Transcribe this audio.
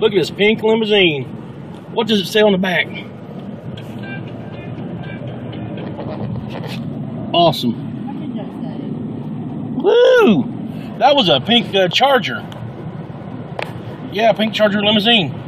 Look at this pink limousine. What does it say on the back? Awesome. Woo! That was a pink uh, Charger. Yeah, pink Charger limousine.